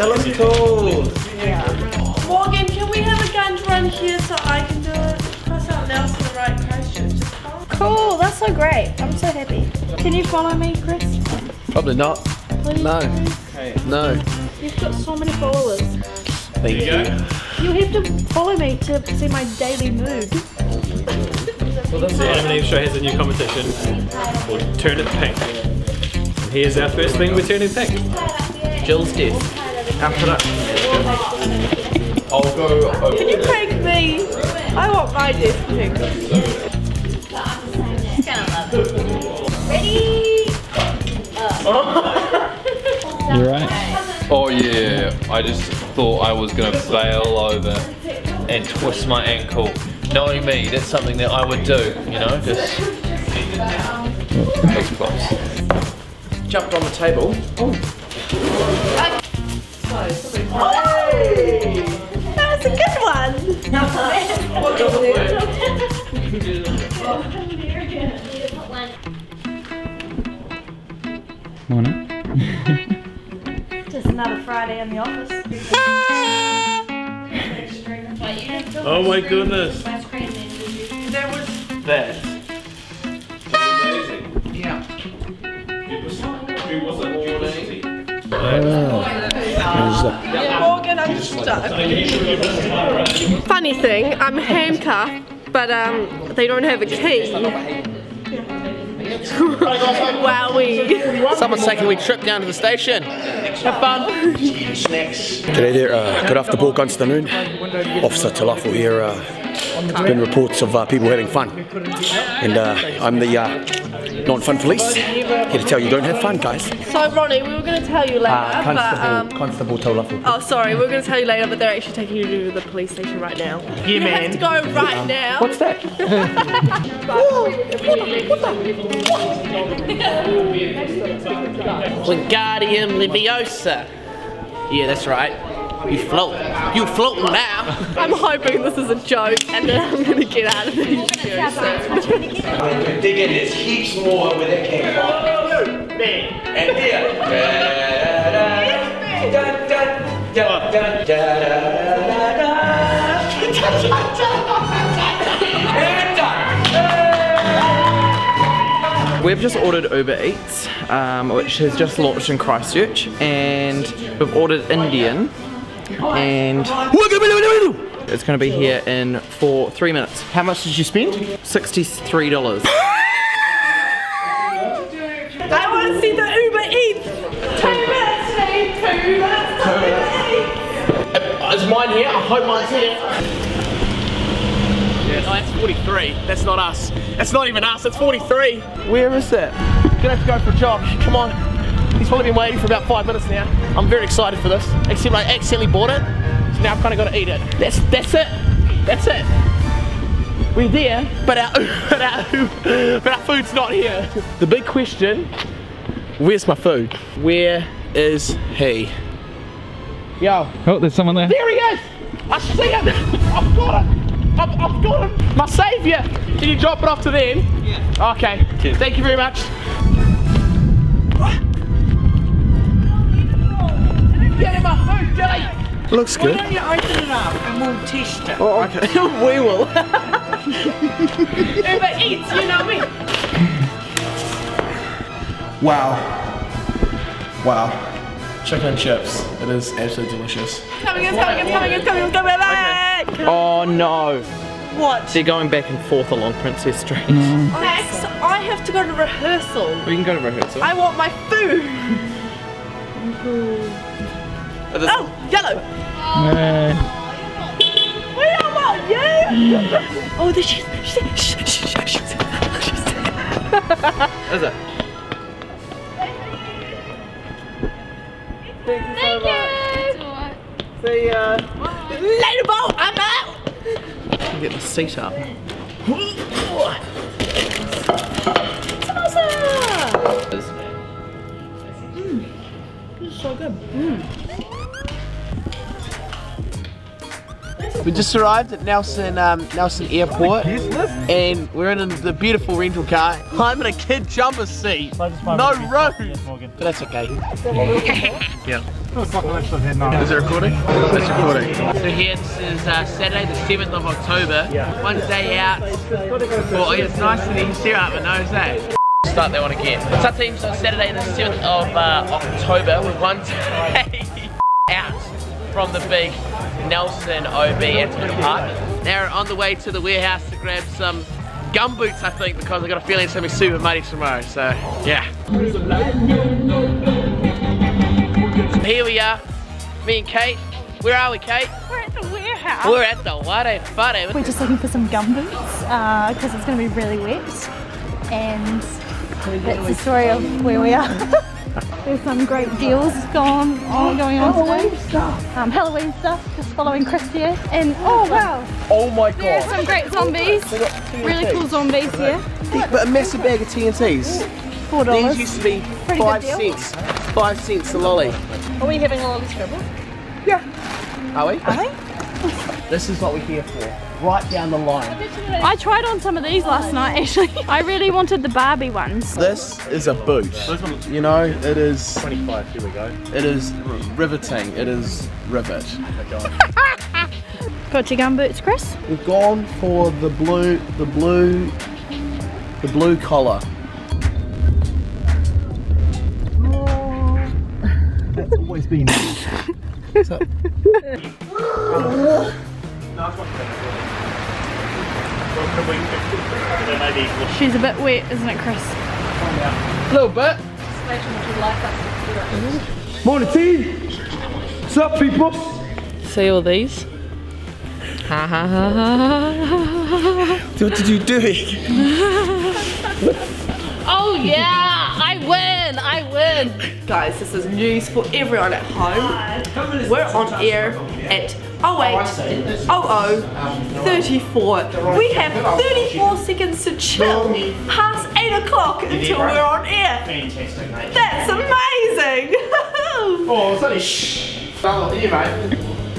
That looks cool. Morgan, can we have a gun run here so I can do it? Try something else in the right question. Cool, that's so great. I'm so happy. Can you follow me, Chris? Probably not. Please? No. No. You've got so many followers. Thank you. You have to follow me to see my daily mood. Well So Adam and Eve show has a new competition called Turn It Pink. And here's our first thing we're turning pink. Jill's death. Our production. I'll go over. Can you prank me? I want my death pink. You're right. Oh yeah, I just thought I was gonna bail over and twist my ankle. Knowing me, that's something that I would do, you know, just those props. Jumped on the table. Oh. That was a good one. Morning. Just another Friday in the office. Oh my goodness. There was That. I'm stuck. Funny thing, I'm handcuffed, but um, they don't have a key. Wowee. Someone's taking a wee trip down to the station. Have fun. G'day there, uh, good after ball afternoon. Officer Talafo here. Uh, there's been reports of uh, people having fun. And uh, I'm the uh, non-fun police. Here to tell you don't have fun, guys. So Ronnie, we were going to tell you later, Uh, but Constable, um, Constable Talafo. oh sorry, we are going to tell you later, but they're actually taking you to the police station right now. Yeah, you man. have to go right now. What's that? Wingardium Leviosa. Yeah, that's right. You float. You floating now. I'm hoping this is a joke, and then I'm going to get out of this very soon. Dig in, there's heaps more where that came from. And here. We've just ordered Uber Eats, um, which has just launched in Christchurch, and we've ordered Indian, and it's going to be here in for three minutes. How much did you spend? Sixty-three dollars. I want to see the Uber Eats. Two minutes, Steve. Two minutes. Two minutes. Is mine here? I hope mine's here. Yeah, no, that's 43. That's not us. That's not even us. it's 43. Where is that? Gonna have to go for a jog. Come on. He's probably been waiting for about five minutes now. I'm very excited for this. Except I accidentally bought it, so now I've kind of got to eat it. That's that's it. That's it. We're there, but our but our but our food's not here. The big question: Where's my food? Where is he? Yo. Oh, there's someone there. There he is! I see him! I've got it! I've, I've got him! My saviour! Can you drop it off to them? Yeah. Okay. Thank you very much. Get him my food, Dilly! Looks good. you open it up and we'll test it? Oh, okay. we will. Uber Eats, you know me. Wow. Wow. Chicken and chips. It is absolutely delicious. Coming, it's coming, it's coming, it's coming, it's coming back. Oh no. What? They're going back and forth along Princess Street. Mm. Max, I have to go to rehearsal. We can go to rehearsal. I want my food. Oh, yellow. Yay. We don't want you. oh, there she is. She's there. Shh, shh, shh, shh, shh. She's there. Is it? Thank you so much. See ya. Later, Bo. I'm out. Get the seat up. We just arrived at Nelson um, Nelson Airport, and we're in the beautiful rental car. I'm in a kid jumper seat, no room, but that's okay. yeah. Is it recording? It's recording. So here this is uh, Saturday the 7th of October. One day out. Well, it's nice that you can see out my nose, eh? Start that one again. Sub teams on Saturday the 7th of uh, October with one day out from the big Nelson OB Antiquity Park. They're on the way to the warehouse to grab some gum boots, I think, because I got a feeling it's gonna be super muddy tomorrow. So yeah. Here we are, me and Kate. Where are we, Kate? We're at the warehouse. We're at the Ware eh? Whare. Eh? We're just looking for some gum boots uh, because it's going to be really wet. And that's the story of where we are. There's some great deals going on, going on today. Um, Halloween stuff, just following Chris here. And oh wow, Oh my there are god. some great zombies. Really cool zombies here. But a massive bag of TNTs. Four These dollars. used to be Pretty five cents. Five cents a lolly. Are we having a lot of scribble? Are we? Are we? This is what we're here for. Right down the line. I tried on some of these last night actually. I really wanted the Barbie ones. This is a boot. You know, it is 25, here we go. It is riveting. It is rivet. Got your gum boots, Chris? We've gone for the blue, the blue, the blue collar. That's always been. So- She's a bit wet, isn't it, Chris? A little bit. Morning team! What's up people? See all these? Ha ha ha ha What did you do? Oh yeah, I win, I win. Guys, this is news for everyone at home. We're on air at 08 00 34. We have 34 seconds to chill past 8 o'clock until we're on air. Fantastic, mate. That's amazing! Oh, it's only shh. Oh, here, mate.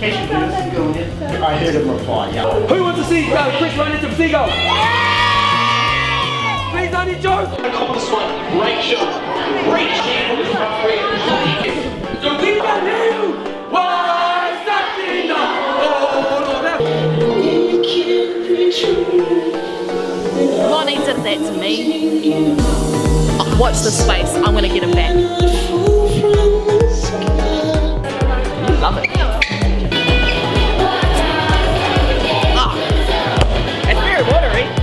Catch you, this is. I heard him reply, yeah. Who wants to see uh, Chris run into the Seagull? Please, I need Joe! Call this one. Great show. Great show. This is my friend. So we got you! Why something Oh, no, that. Lonnie did that to me. Oh, watch this space, I'm gonna get him back. Love it. Ah, it's very watery.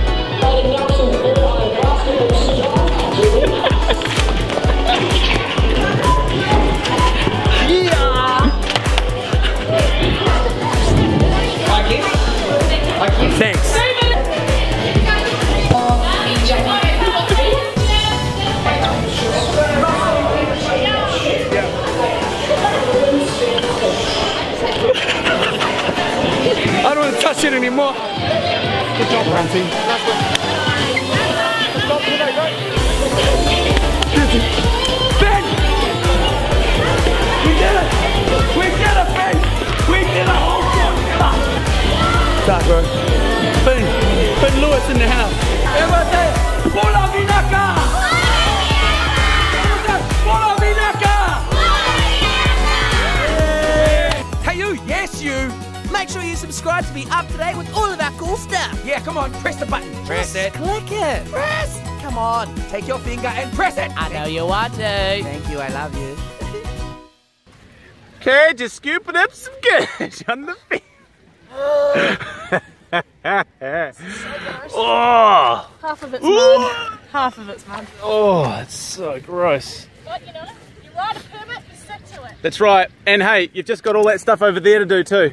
Ranty. Ben! We did it! We did it, Ben! We did it! Oh, God! Stop, bro. Ben, Ben Lewis in the house. Everyone Make sure you subscribe to be up to date with all of our cool stuff. Yeah, come on, press the button. Press it. Click it. Press. Come on, take your finger and press it. I know you want to. Thank you, I love you. Okay, just scooping up some cash on the feet. oh, Half of it's mud. Half of it's mud. Oh, it's so gross. But you know, you ride a permit, you stick to it. That's right. And hey, you've just got all that stuff over there to do too.